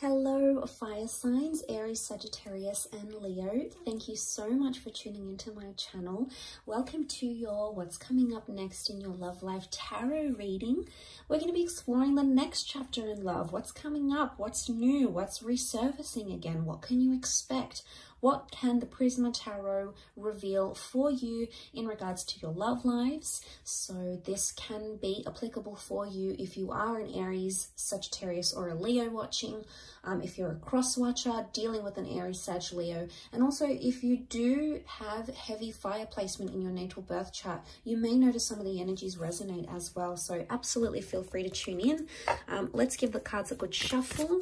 Hello, fire signs, Aries, Sagittarius, and Leo. Thank you so much for tuning into my channel. Welcome to your What's Coming Up Next in Your Love Life Tarot reading. We're going to be exploring the next chapter in love. What's coming up? What's new? What's resurfacing again? What can you expect? What can the Prisma Tarot reveal for you in regards to your love lives? So this can be applicable for you if you are an Aries, Sagittarius, or a Leo watching, um, if you're a cross watcher dealing with an Aries, Sag, Leo, and also if you do have heavy fire placement in your natal birth chart, you may notice some of the energies resonate as well. So absolutely feel free to tune in. Um, let's give the cards a good shuffle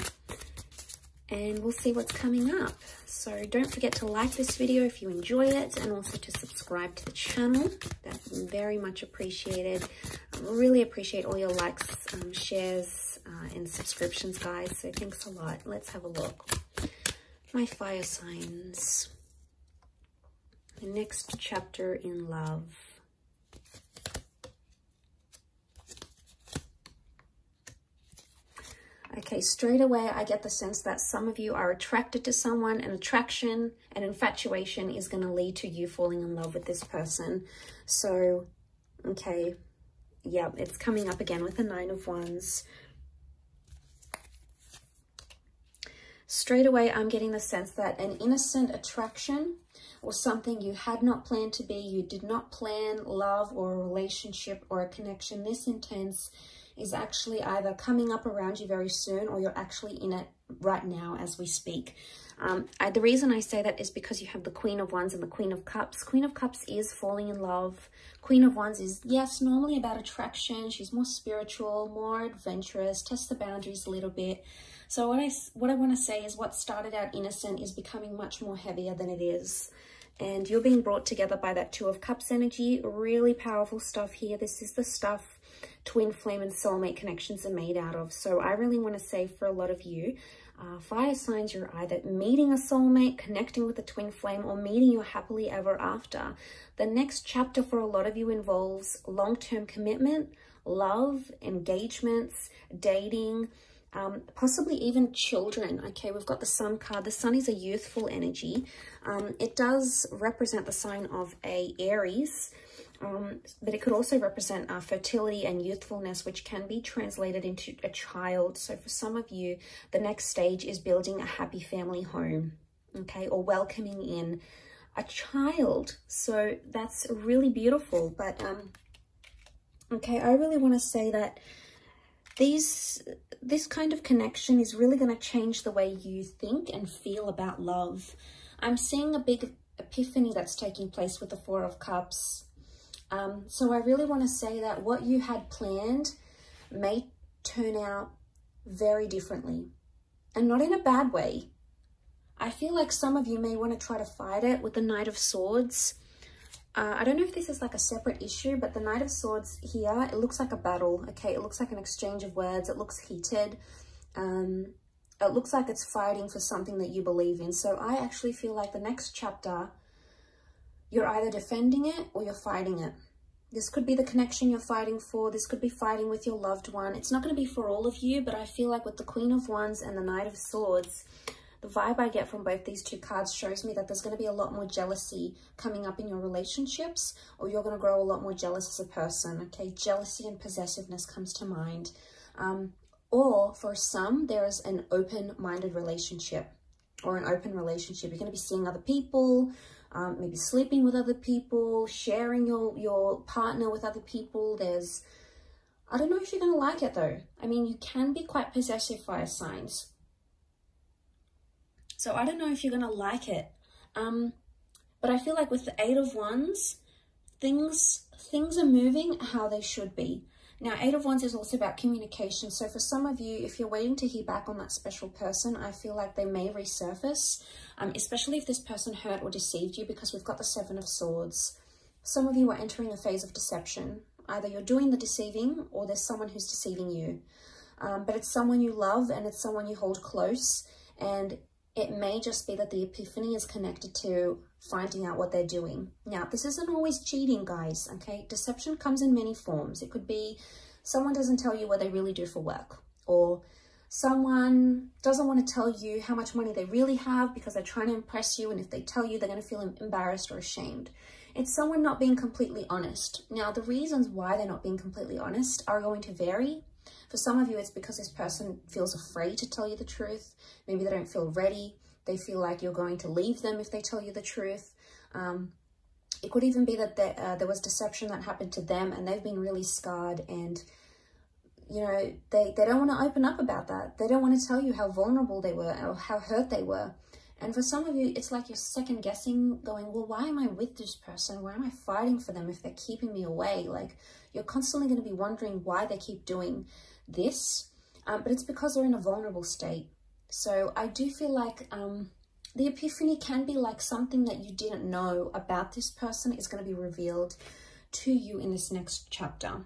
and we'll see what's coming up. So don't forget to like this video if you enjoy it and also to subscribe to the channel. That's very much appreciated. I really appreciate all your likes, um, shares, uh, and subscriptions, guys. So thanks a lot. Let's have a look. My fire signs. The next chapter in love. Okay, straight away, I get the sense that some of you are attracted to someone and attraction and infatuation is going to lead to you falling in love with this person. So, okay, yeah, it's coming up again with the Nine of Wands. Straight away, I'm getting the sense that an innocent attraction or something you had not planned to be, you did not plan love or a relationship or a connection this intense, is actually either coming up around you very soon or you're actually in it right now as we speak. Um, I, the reason I say that is because you have the Queen of Wands and the Queen of Cups. Queen of Cups is falling in love. Queen of Wands is, yes, normally about attraction. She's more spiritual, more adventurous, test the boundaries a little bit. So what I, what I want to say is what started out innocent is becoming much more heavier than it is. And you're being brought together by that Two of Cups energy. Really powerful stuff here. This is the stuff twin flame and soulmate connections are made out of. So I really want to say for a lot of you, uh, fire signs, you're either meeting a soulmate, connecting with a twin flame, or meeting your happily ever after. The next chapter for a lot of you involves long-term commitment, love, engagements, dating, um, possibly even children. Okay, we've got the sun card. The sun is a youthful energy. Um, it does represent the sign of a Aries, um, but it could also represent our fertility and youthfulness, which can be translated into a child. So for some of you, the next stage is building a happy family home, okay, or welcoming in a child. So that's really beautiful. But, um, okay, I really want to say that these this kind of connection is really going to change the way you think and feel about love. I'm seeing a big epiphany that's taking place with the Four of Cups um, so I really want to say that what you had planned may turn out very differently and not in a bad way. I feel like some of you may want to try to fight it with the Knight of Swords. Uh, I don't know if this is like a separate issue, but the Knight of Swords here, it looks like a battle, okay? It looks like an exchange of words. It looks heated. Um, it looks like it's fighting for something that you believe in. So I actually feel like the next chapter you're either defending it or you're fighting it. This could be the connection you're fighting for. This could be fighting with your loved one. It's not going to be for all of you, but I feel like with the Queen of Wands and the Knight of Swords, the vibe I get from both these two cards shows me that there's going to be a lot more jealousy coming up in your relationships, or you're going to grow a lot more jealous as a person, okay? Jealousy and possessiveness comes to mind. Um, or for some, there is an open-minded relationship or an open relationship. You're going to be seeing other people, um, maybe sleeping with other people, sharing your, your partner with other people. There's, I don't know if you're going to like it though. I mean, you can be quite possessive fire signs. So I don't know if you're going to like it. Um, but I feel like with the Eight of Wands, things, things are moving how they should be. Now, Eight of Wands is also about communication. So for some of you, if you're waiting to hear back on that special person, I feel like they may resurface, um, especially if this person hurt or deceived you because we've got the Seven of Swords. Some of you are entering a phase of deception. Either you're doing the deceiving or there's someone who's deceiving you. Um, but it's someone you love and it's someone you hold close. And it may just be that the epiphany is connected to finding out what they're doing. Now, this isn't always cheating, guys, okay? Deception comes in many forms. It could be someone doesn't tell you what they really do for work, or Someone doesn't want to tell you how much money they really have because they're trying to impress you. And if they tell you, they're going to feel embarrassed or ashamed. It's someone not being completely honest. Now, the reasons why they're not being completely honest are going to vary. For some of you, it's because this person feels afraid to tell you the truth. Maybe they don't feel ready. They feel like you're going to leave them if they tell you the truth. Um, it could even be that there, uh, there was deception that happened to them and they've been really scarred and you know, they, they don't want to open up about that. They don't want to tell you how vulnerable they were or how hurt they were. And for some of you, it's like you're second guessing, going, well, why am I with this person? Why am I fighting for them if they're keeping me away? Like, you're constantly going to be wondering why they keep doing this. Um, but it's because they're in a vulnerable state. So I do feel like um, the epiphany can be like something that you didn't know about this person is going to be revealed to you in this next chapter.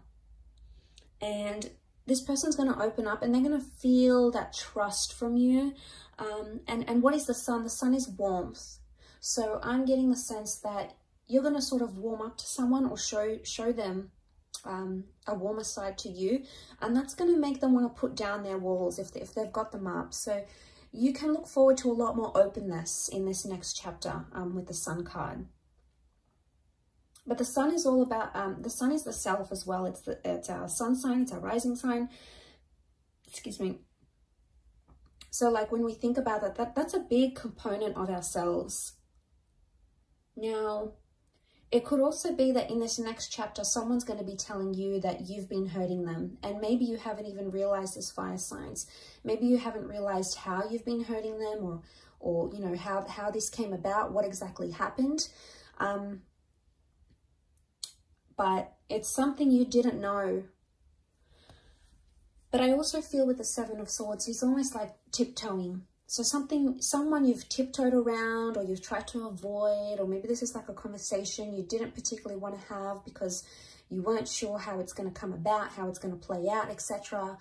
And this person's going to open up and they're going to feel that trust from you. Um, and, and what is the sun? The sun is warmth. So I'm getting the sense that you're going to sort of warm up to someone or show, show them um, a warmer side to you. And that's going to make them want to put down their walls if, they, if they've got them up. So you can look forward to a lot more openness in this next chapter um, with the sun card. But the sun is all about, um, the sun is the self as well. It's, the, it's our sun sign, it's our rising sign. Excuse me. So like when we think about that, that that's a big component of ourselves. Now, it could also be that in this next chapter, someone's going to be telling you that you've been hurting them. And maybe you haven't even realized this fire signs. Maybe you haven't realized how you've been hurting them or, or you know, how, how this came about, what exactly happened. Um, but it's something you didn't know. But I also feel with the Seven of Swords, he's almost like tiptoeing. So something, someone you've tiptoed around or you've tried to avoid, or maybe this is like a conversation you didn't particularly want to have because you weren't sure how it's going to come about, how it's going to play out, etc.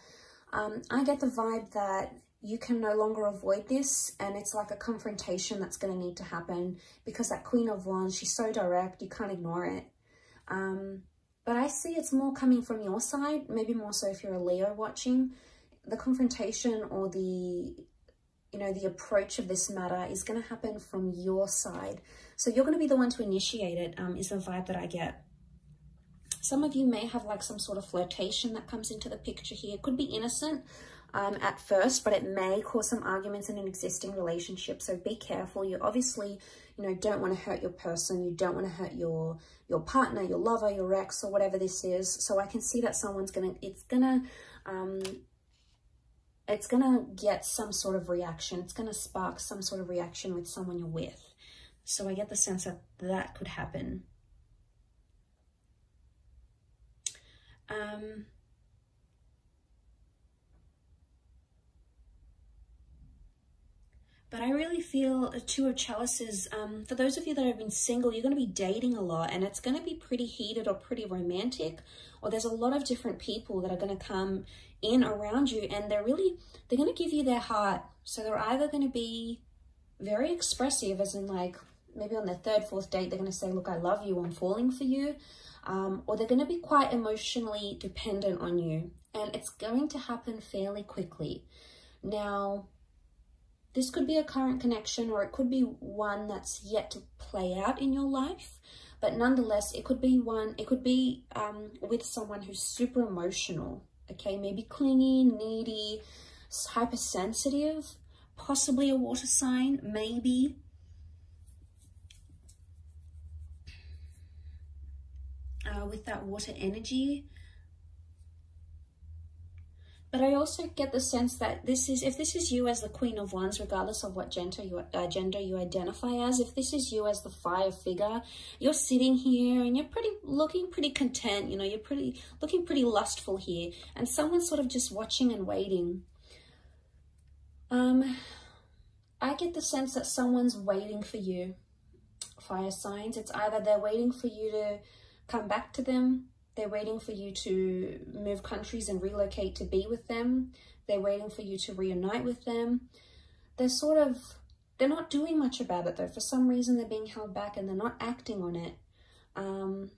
Um, I get the vibe that you can no longer avoid this and it's like a confrontation that's going to need to happen because that Queen of Wands, she's so direct, you can't ignore it. Um, but I see it's more coming from your side, maybe more so if you're a Leo watching. The confrontation or the, you know, the approach of this matter is going to happen from your side. So you're going to be the one to initiate it. Um, is the vibe that I get. Some of you may have like some sort of flirtation that comes into the picture here. It could be innocent um, at first, but it may cause some arguments in an existing relationship. So be careful. You obviously, you know, don't want to hurt your person. You don't want to hurt your your partner, your lover, your ex, or whatever this is. So I can see that someone's gonna, it's gonna, um, it's gonna get some sort of reaction. It's gonna spark some sort of reaction with someone you're with. So I get the sense that that could happen. Um, But I really feel a Two of Chalices, um, for those of you that have been single, you're going to be dating a lot and it's going to be pretty heated or pretty romantic. Or there's a lot of different people that are going to come in around you and they're really, they're going to give you their heart. So they're either going to be very expressive as in like, maybe on their third, fourth date, they're going to say, look, I love you, I'm falling for you. Um, or they're going to be quite emotionally dependent on you. And it's going to happen fairly quickly. Now, this could be a current connection or it could be one that's yet to play out in your life. But nonetheless, it could be one, it could be um, with someone who's super emotional, okay? Maybe clingy, needy, hypersensitive, possibly a water sign, maybe. Uh, with that water energy, but I also get the sense that this is, if this is you as the Queen of Wands, regardless of what gender you, uh, gender you identify as, if this is you as the fire figure, you're sitting here and you're pretty, looking pretty content, you know, you're pretty, looking pretty lustful here. And someone's sort of just watching and waiting. Um, I get the sense that someone's waiting for you, fire signs. It's either they're waiting for you to come back to them they're waiting for you to move countries and relocate to be with them. They're waiting for you to reunite with them. They're sort of, they're not doing much about it though. For some reason, they're being held back and they're not acting on it. Um,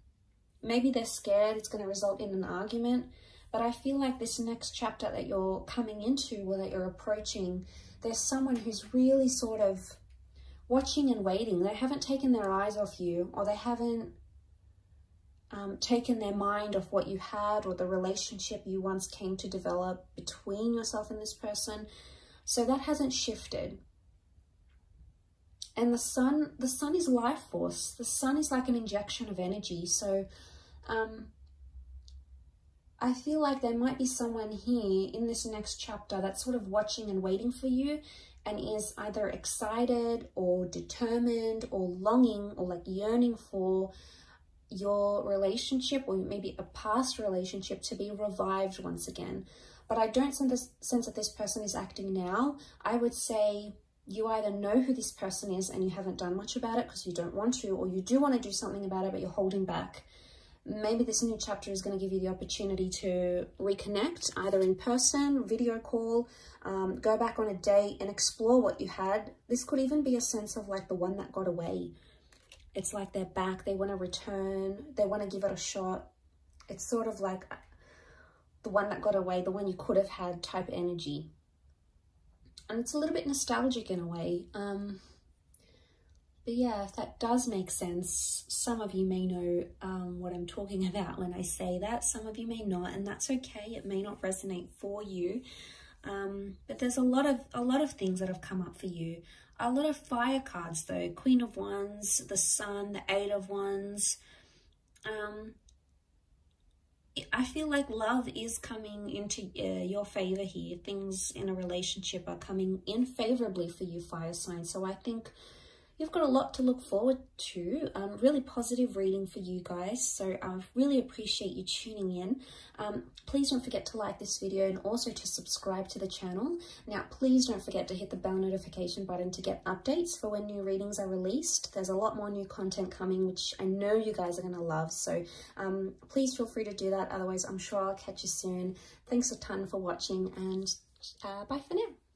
maybe they're scared it's going to result in an argument. But I feel like this next chapter that you're coming into or that you're approaching, there's someone who's really sort of watching and waiting. They haven't taken their eyes off you or they haven't um, taken their mind off what you had or the relationship you once came to develop between yourself and this person. So that hasn't shifted. And the sun, the sun is life force. The sun is like an injection of energy. So um, I feel like there might be someone here in this next chapter that's sort of watching and waiting for you and is either excited or determined or longing or like yearning for your relationship or maybe a past relationship to be revived once again. But I don't sense, sense that this person is acting now. I would say you either know who this person is and you haven't done much about it because you don't want to, or you do want to do something about it, but you're holding back. Maybe this new chapter is going to give you the opportunity to reconnect either in person, video call, um, go back on a date and explore what you had. This could even be a sense of like the one that got away it's like they're back. They want to return. They want to give it a shot. It's sort of like the one that got away, the one you could have had type energy. And it's a little bit nostalgic in a way. Um, but yeah, if that does make sense, some of you may know um, what I'm talking about when I say that. Some of you may not, and that's okay. It may not resonate for you. Um, but there's a lot of a lot of things that have come up for you. A lot of fire cards though. Queen of Wands, the Sun, the Eight of Wands. Um, I feel like love is coming into uh, your favor here. Things in a relationship are coming in favorably for you, fire sign. So I think you've got a lot to look forward to. Um, really positive reading for you guys. So I really appreciate you tuning in. Um, please don't forget to like this video and also to subscribe to the channel. Now, please don't forget to hit the bell notification button to get updates for when new readings are released. There's a lot more new content coming, which I know you guys are going to love. So um, please feel free to do that. Otherwise, I'm sure I'll catch you soon. Thanks a ton for watching and uh, bye for now.